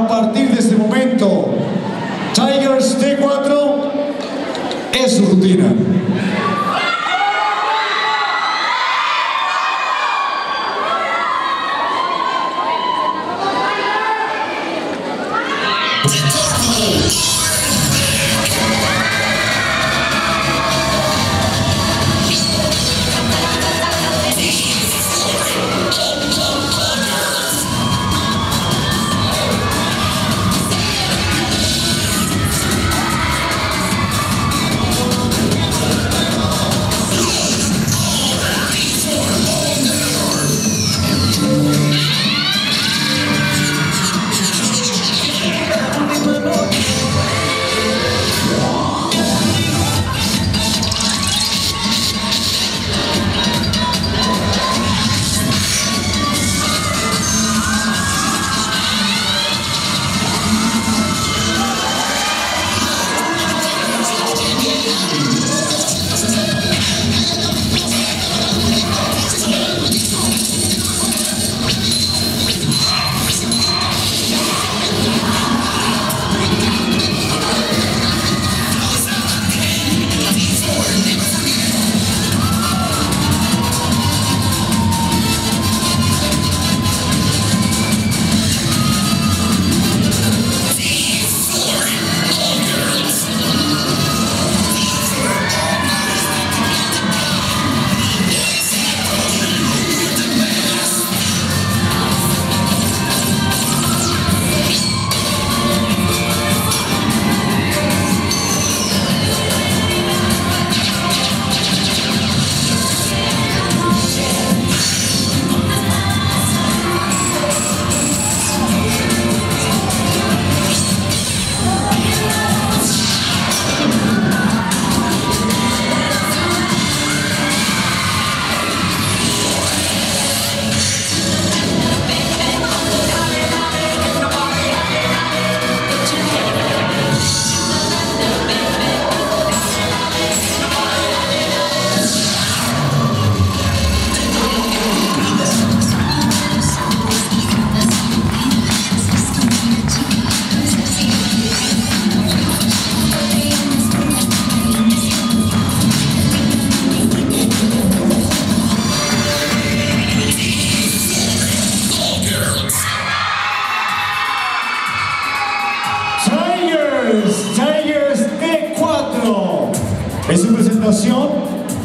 a partir de este momento, Tigers T4 es su rutina.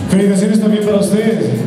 Felicitaciones también para ustedes.